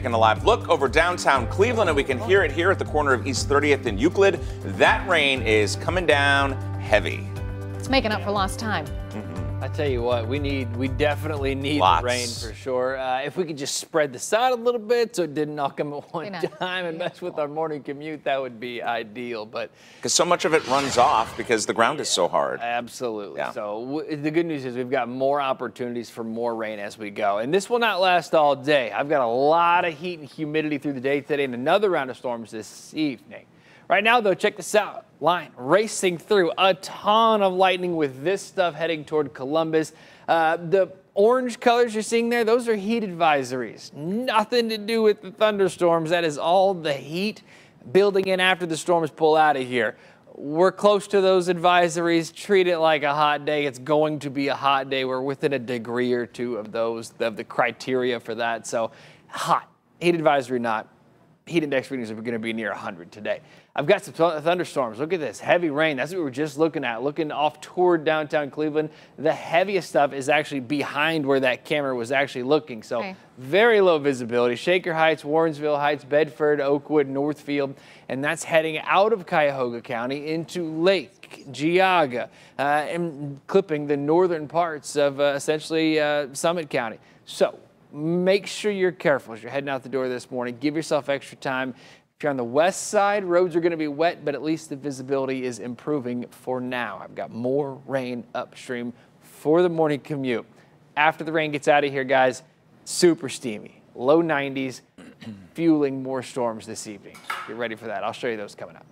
Taking a live look over downtown Cleveland, and we can hear it here at the corner of East 30th and Euclid. That rain is coming down heavy. It's making up for lost time. Mm-hmm. I tell you what, we need, we definitely need Lots. the rain for sure. Uh, if we could just spread this out a little bit so it didn't knock them at one know. time and mess with our morning commute, that would be ideal. But Because so much of it runs off because the ground is so hard. Absolutely. Yeah. So w- the good news is we've got more opportunities for more rain as we go. And this will not last all day. I've got a lot of heat and humidity through the day today and another round of storms this evening. Right now, though, check this out. Line racing through a ton of lightning with this stuff heading toward Columbus. Uh, the orange colors you're seeing there, those are heat advisories. Nothing to do with the thunderstorms. That is all the heat building in after the storms pull out of here. We're close to those advisories. Treat it like a hot day. It's going to be a hot day. We're within a degree or two of those, of the criteria for that. So hot. Heat advisory not. Heat index readings are going to be near 100 today. I've got some th- thunderstorms. Look at this heavy rain. That's what we were just looking at. Looking off toward downtown Cleveland. The heaviest stuff is actually behind where that camera was actually looking. So Okay. very low visibility. Shaker Heights, Warrensville Heights, Bedford, Oakwood, Northfield, and that's heading out of Cuyahoga County into Lake, Geauga, uh, and clipping the northern parts of uh, essentially uh, Summit County. So make sure you're careful as you're heading out the door this morning. Give yourself extra time. If you're on the west side, roads are going to be wet, but at least the visibility is improving for now. I've got more rain upstream for the morning commute. After the rain gets out of here, guys, super steamy, low 90s, fueling more storms this evening. Get ready for that. I'll show you those coming up.